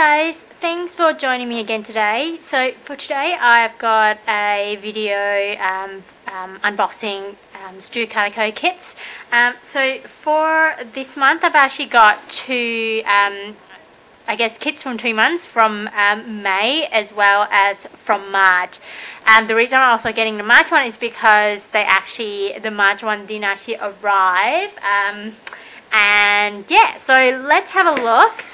guys, thanks for joining me again today. So for today I've got a video um, um, unboxing um, Studio Calico kits. Um, so for this month I've actually got two, um, I guess kits from two months from um, May as well as from March. And the reason I'm also getting the March one is because they actually, the March one didn't actually arrive. and yeah, so let's have a look.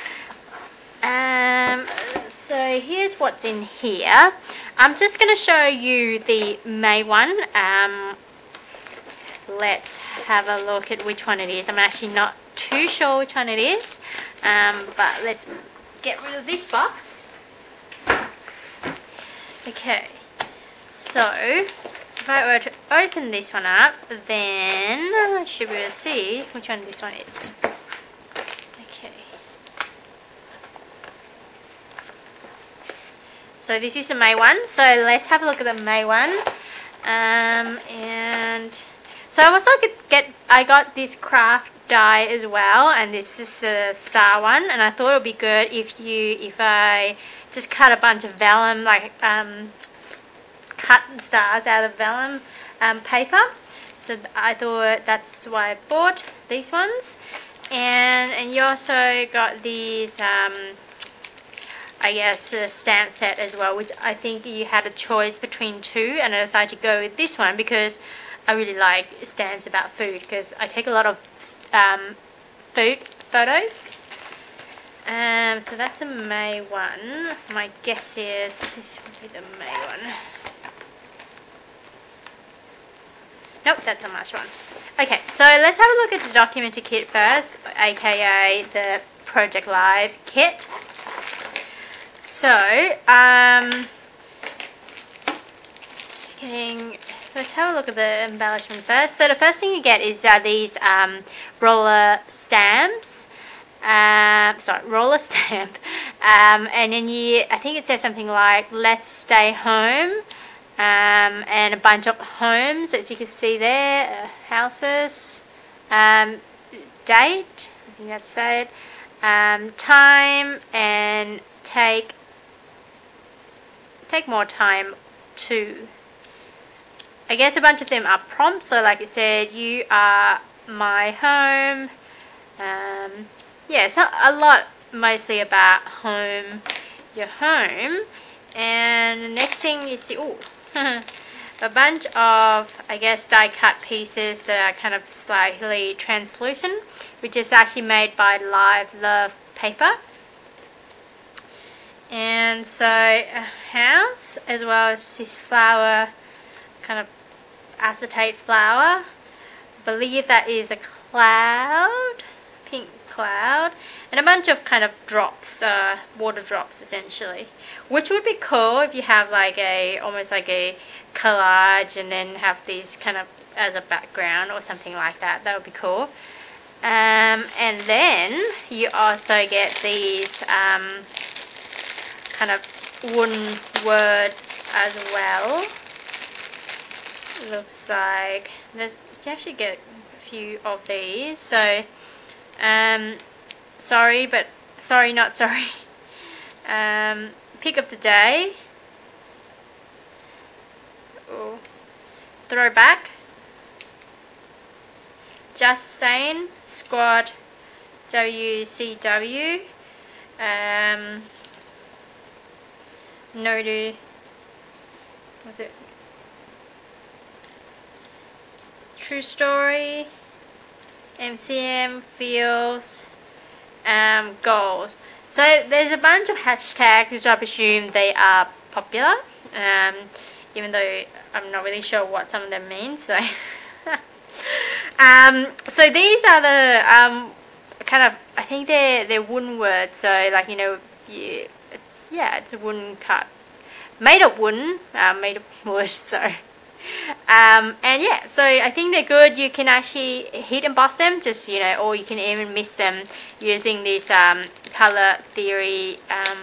Um, so here's what's in here. I'm just going to show you the May one. Um, let's have a look at which one it is. I'm actually not too sure which one it is. Um, but let's get rid of this box. Okay, so if I were to open this one up, then I should be able to see which one this one is. So this is the May one. So let's have a look at the May one. Um, and so I also get I got this craft die as well, and this is a star one. And I thought it would be good if you if I just cut a bunch of vellum like um, cut stars out of vellum um, paper. So I thought that's why I bought these ones. And and you also got these. Um, I guess, a stamp set as well, which I think you had a choice between two, and I decided to go with this one because I really like stamps about food because I take a lot of um, food photos. Um, so that's a May one. My guess is this will be the May one. Nope, that's a March one. Okay, so let's have a look at the Documenter kit first, aka the Project Life kit. So, um, just getting, let's have a look at the embellishment first. So the first thing you get is uh, these um, roller stamps. Uh, sorry, roller stamp. Um, and then you, I think it says something like, let's stay home. Um, and a bunch of homes, as you can see there, uh, houses. Um, date, I think that's it. Um, time and take take more time to I guess a bunch of them are prompts. So like I said you are my home. Um, yeah so a lot mostly about home your home. And the next thing you see oh a bunch of I guess die cut pieces that are kind of slightly translucent which is actually made by Live Love paper and so a house as well as this flower kind of acetate flower. I believe that is a cloud pink cloud and a bunch of kind of drops uh, water drops essentially. Which would be cool if you have like a almost like a collage and then have these kind of as a background or something like that. That would be cool. Um, and then you also get these um, kind of wooden word as well. Looks like there's you actually get a few of these. So um sorry but sorry not sorry. Um pick of the day. Oh. Throwback. Just saying squad WCW. Um Nodu. Was it? True Story. MCM feels um, goals. So there's a bunch of hashtags which I presume they are popular. Um, even though I'm not really sure what some of them mean. So, um, so these are the um, kind of I think they're they're wooden words. So like you know you yeah, it's a wooden cut, made of wooden, uh, made of wood. So, um, and yeah, so I think they're good. You can actually heat emboss them, just you know, or you can even mist them using this um, color theory um,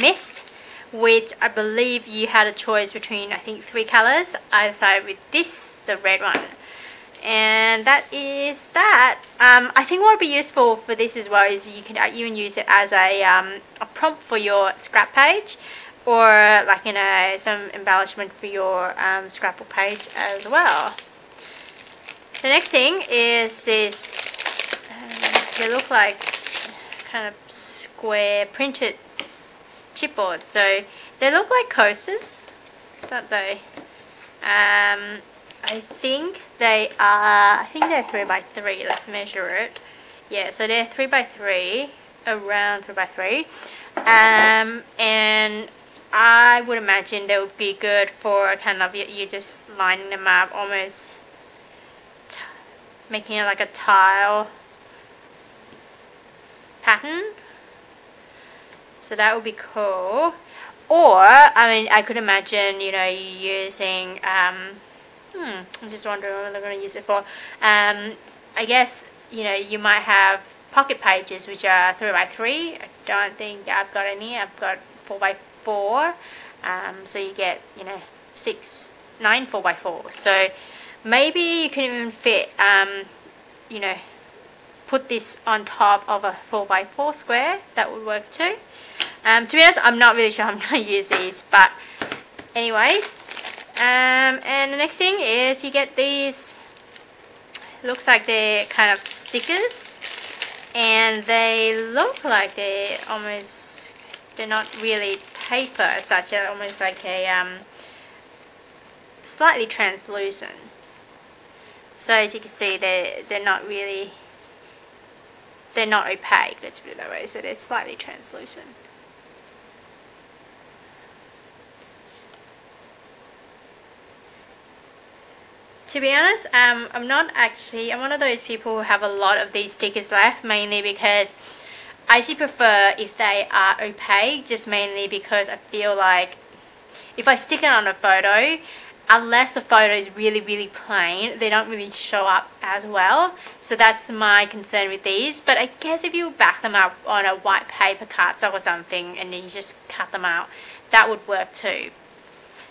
mist. Which I believe you had a choice between I think three colors. I decided with this, the red one, and that is that. Um, I think what would be useful for this as well is you can even use it as a, um, a prompt for your scrap page or like you know some embellishment for your um, scrapbook page as well. The next thing is this, um, they look like kind of square printed chipboards. So they look like coasters, don't they? Um, I think they are, I think they're 3 by 3 let's measure it. Yeah, so they're 3 by 3 around 3 by 3 um, and I would imagine they would be good for kind of, you, just lining them up almost making it like a tile pattern. So that would be cool. Or I mean I could imagine you know using um, Hmm, I'm just wondering what they're going to use it for. Um, I guess, you know, you might have pocket pages which are 3x3. I don't think I've got any. I've got 4x4. Um, so you get, you know, 6, 9 4x4. So maybe you can even fit, um, you know, put this on top of a 4x4 square. That would work too. Um, to be honest, I'm not really sure I'm going to use these. But anyway, um, and the next thing is you get these, looks like they're kind of stickers. And they look like they're almost, they're not really paper as such, they're almost like a um, slightly translucent. So as you can see, they're, they're not really, they're not opaque, let's put it that way, so they're slightly translucent. To be honest, um, I'm not actually, I'm one of those people who have a lot of these stickers left, mainly because I actually prefer if they are opaque, just mainly because I feel like if I stick it on a photo, unless the photo is really, really plain, they don't really show up as well. So that's my concern with these. But I guess if you back them up on a white paper cardstock or something and then you just cut them out, that would work too.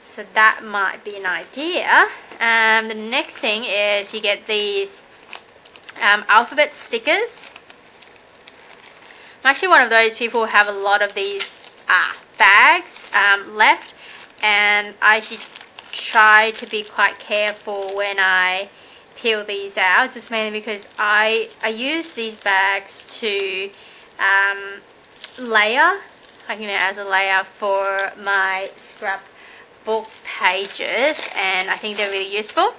So that might be an idea. Um, the next thing is you get these um, alphabet stickers. I'm actually one of those people who have a lot of these uh, bags um, left and I should try to be quite careful when I peel these out just mainly because I, I use these bags to um, layer like you know as a layer for my scrap book pages and I think they're really useful.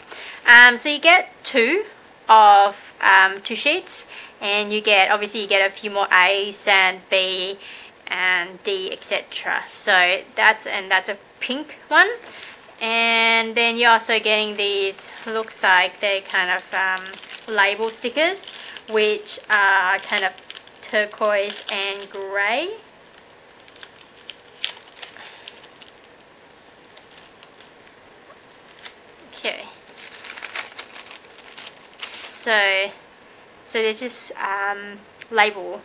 Um, so you get two of um, two sheets and you get obviously you get a few more A's and B and D etc. So that's and that's a pink one and then you're also getting these looks like they're kind of um, label stickers which are kind of turquoise and grey Okay. So, so they're just um, label,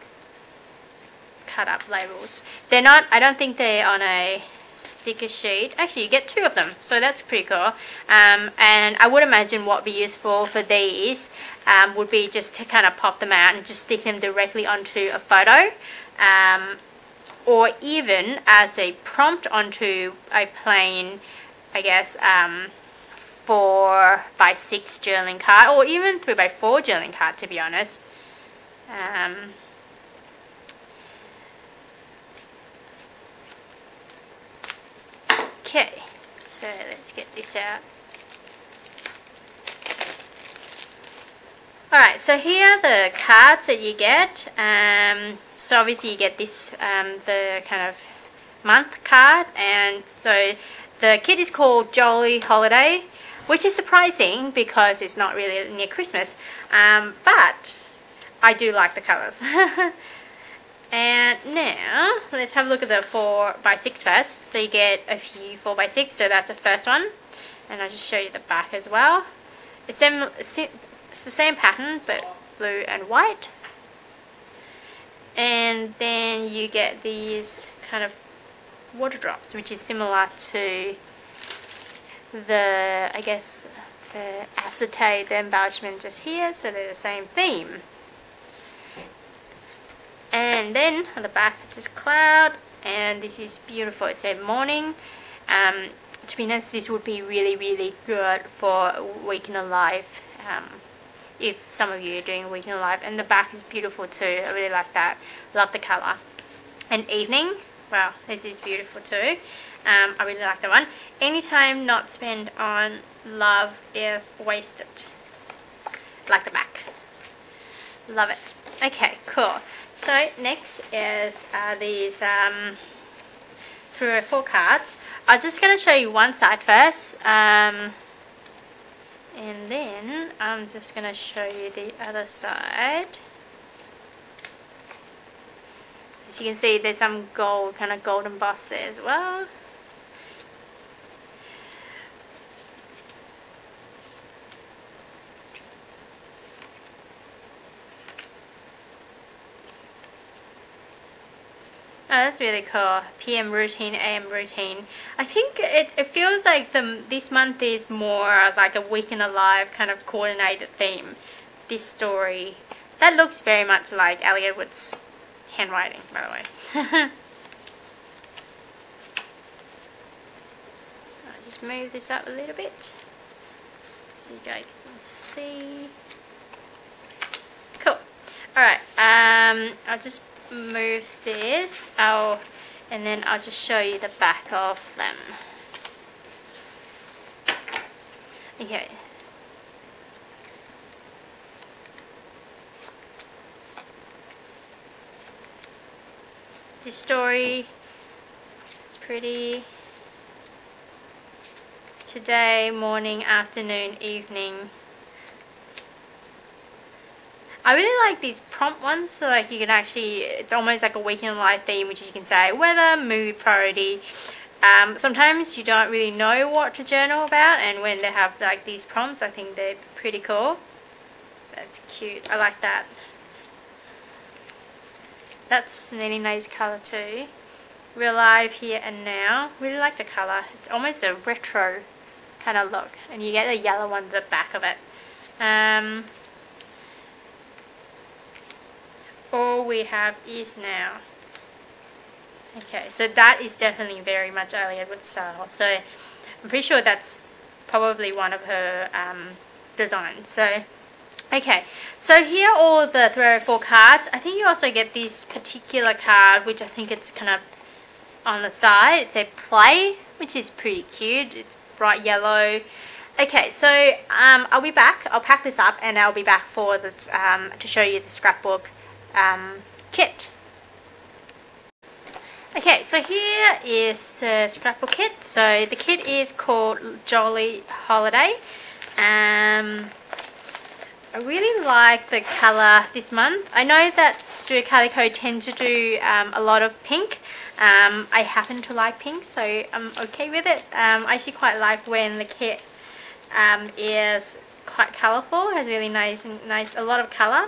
cut up labels. They're not, I don't think they're on a sticker sheet. Actually, you get two of them, so that's pretty cool. Um, and I would imagine what would be useful for these um, would be just to kind of pop them out and just stick them directly onto a photo. Um, or even as a prompt onto a plain, I guess, 4 by 6 journaling card or even 3 by 4 journaling card to be honest. Um, okay, so let's get this out. Alright, so here are the cards that you get. Um, so obviously you get this, um, the kind of month card and so the kit is called Jolly Holiday which is surprising because it's not really near Christmas. Um, but I do like the colours. and now, let's have a look at the 4 by 6 first. So you get a few 4 by 6 so that's the first one. And I'll just show you the back as well. It's, it's the same pattern, but blue and white. And then you get these kind of water drops, which is similar to the, I guess, the acetate, the embellishment just here, so they're the same theme. And then on the back it's just cloud, and this is beautiful. It said morning. Um, to be honest, this would be really, really good for Week in a Life. Um, if some of you are doing Week in a Life. And the back is beautiful too. I really like that. Love the colour. And evening, wow, this is beautiful too. Um, I really like that one. Anytime not spent on love is wasted. Like the back. Love it. Okay, cool. So next is uh, these um, three or four cards. I was just going to show you one side first. Um, and then I'm just going to show you the other side. As you can see there's some gold, kind of golden boss there as well. Oh, that's really cool. PM routine, AM routine. I think it, it feels like the this month is more like a Week in a Life kind of coordinated theme. This story. That looks very much like Ali Edwards' handwriting, by the way. I'll just move this up a little bit so you guys can see. Cool. Alright, um, I'll just move this I'll and then I'll just show you the back of them. Okay. This story is pretty today morning afternoon evening I really like these prompt ones so like you can actually it's almost like a Week in a Life theme which you can say weather mood priority. Um, sometimes you don't really know what to journal about and when they have like these prompts I think they're pretty cool. That's cute. I like that. That's really nice color too. Real life here and now. Really like the color it's almost a retro kind of look and you get a yellow one at the back of it. Um, all we have is now. Okay, so that is definitely very much Ali Edwards style. So I'm pretty sure that's probably one of her um, designs. So, okay, so here are all the 304 cards. I think you also get this particular card, which I think it's kind of on the side. It's a play, which is pretty cute. It's bright yellow. Okay, so um, I'll be back. I'll pack this up and I'll be back for the, um, to show you the scrapbook um, kit. Okay, so here is the scrapbook kit. So the kit is called Jolly Holiday. Um, I really like the colour this month. I know that Studio Calico tend to do um, a lot of pink. Um, I happen to like pink, so I'm okay with it. Um, I actually quite like when the kit um, is quite colourful, has really nice, nice, a lot of colour.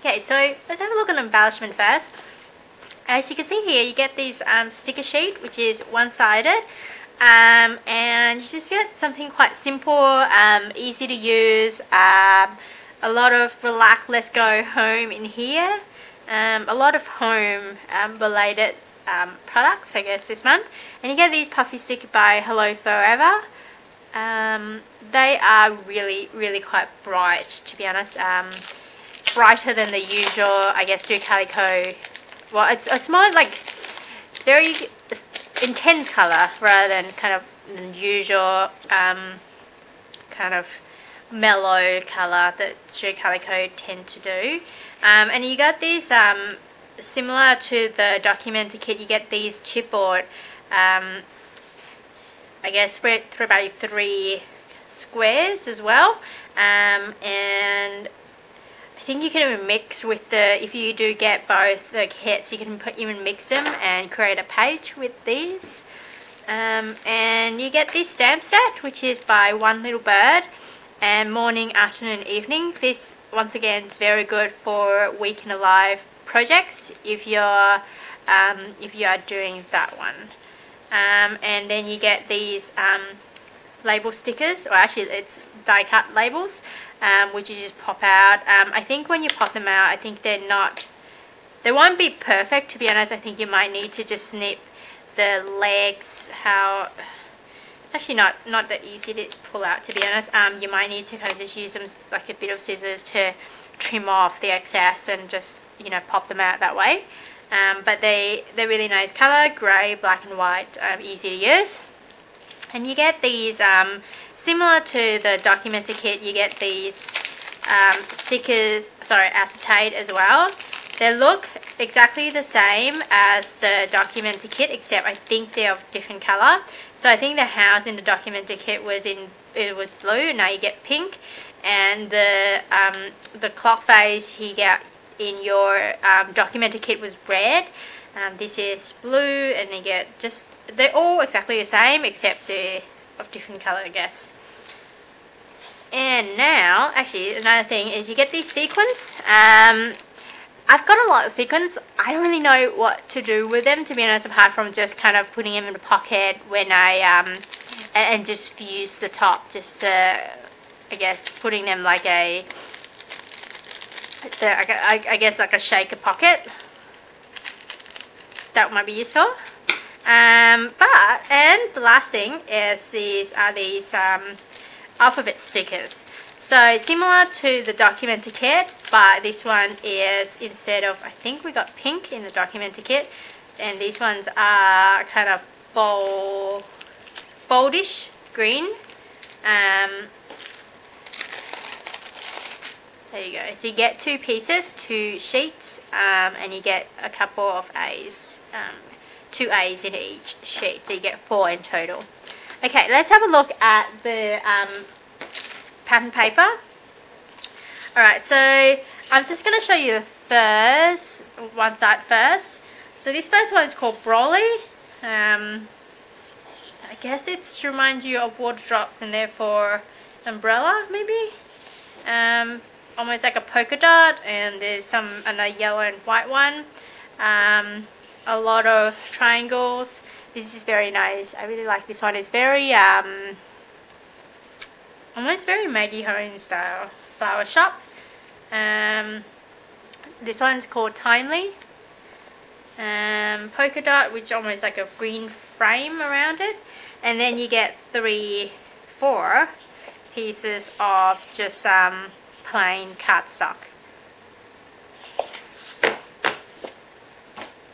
Okay, so let's have a look at embellishment first. As you can see here, you get this um, sticker sheet, which is one-sided. Um, and you just get something quite simple, um, easy to use, um, a lot of relax, let's go home in here. Um, a lot of home um, related products, I guess, this month. And you get these puffy stickers by Hello Forever. they are really, really quite bright, to be honest brighter than the usual, I guess, do calico. Well, it's, it's more like very intense colour rather than kind of usual um, kind of mellow colour that Studio Calico tend to do. Um, and you got these, um, similar to the Documenter kit, you get these chipboard, um, I guess, for about three squares as well. Um, and think you can even mix with the, if you do get both the kits, you can put, even mix them and create a page with these. Um, and you get this stamp set, which is by One Little Bird, and morning, afternoon, evening. This, once again, is very good for Week in a Life projects if you're, um, if you are doing that one. Um, and then you get these um, label stickers, or actually it's die cut labels, um, which you just pop out. Um, I think when you pop them out, I think they're not, they won't be perfect to be honest. I think you might need to just snip the legs, how, it's actually not, not that easy to pull out to be honest. Um, you might need to kind of just use them like a bit of scissors to trim off the excess and just, you know, pop them out that way. Um, but they, they're really nice colour, grey, black and white, um, easy to use. And you get these, um, similar to the Documenter kit, you get these um, stickers, sorry, acetate as well. They look exactly the same as the Documenter kit, except I think they're of different colour. So I think the house in the Documenter kit was in, it was blue, now you get pink. And the, um, the clock face you get in your um, Documenter kit was red. Um, this is blue and you get just, they're all exactly the same except they're of different colour I guess. And now, actually another thing is you get these sequins. Um, I've got a lot of sequins. I don't really know what to do with them to be honest apart from just kind of putting them in a pocket when I, um, and, just fuse the top just uh, I guess putting them like a the, I, I guess like a shaker pocket. That might be useful. Um, but, and the last thing is these are these um, alphabet stickers. So similar to the Documenter kit, but this one is instead of, I think we got pink in the Documenter kit, and these ones are kind of bold, boldish green. Um, there you go. So you get two pieces, two sheets, um, and you get a couple of A's, um, two A's in each sheet. So you get four in total. Okay, let's have a look at the um, pattern paper. Alright, so I'm just going to show you the first, one side first. So this first one is called Brolly. Um, I guess it's to remind you of water drops and therefore umbrella maybe. Um, almost like a polka dot and there's some another yellow and white one um, a lot of triangles. This is very nice. I really like this one. It's very um, almost very Maggie Holmes style flower shop. Um, this one's called Timely. Um, polka dot which almost like a green frame around it. And then you get three four pieces of just um, plain cardstock.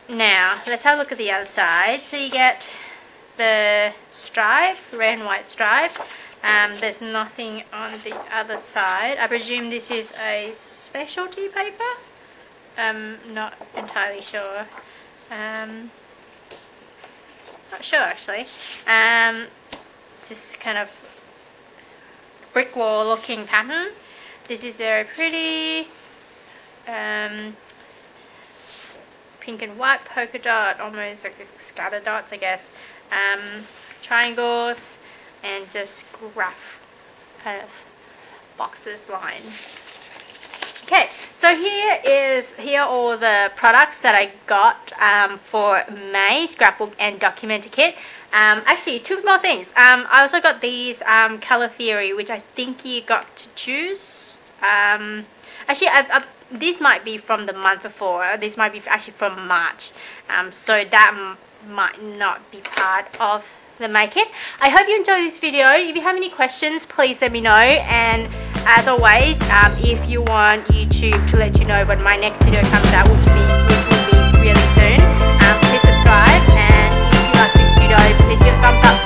Now, let's have a look at the other side. So you get the stripe, red and white stripe. Um, there's nothing on the other side. I presume this is a specialty paper. I'm not entirely sure. Um, not sure actually. Um, just kind of brick wall looking pattern. This is very pretty. Um, pink and white polka dot, almost like scatter dots, I guess. Um, triangles and just graph kind of boxes line. Okay, so here is here are all the products that I got um, for May scrapbook and documenter kit. Um, actually, two more things. Um, I also got these um, color theory, which I think you got to choose um, actually, I, I, this might be from the month before this might be actually from March. Um, so that might not be part of the make it. I hope you enjoy this video. If you have any questions please let me know. And as always um, if you want YouTube to let you know when my next video comes out which will be, really soon um, please subscribe. And if you like this video please give a thumbs up.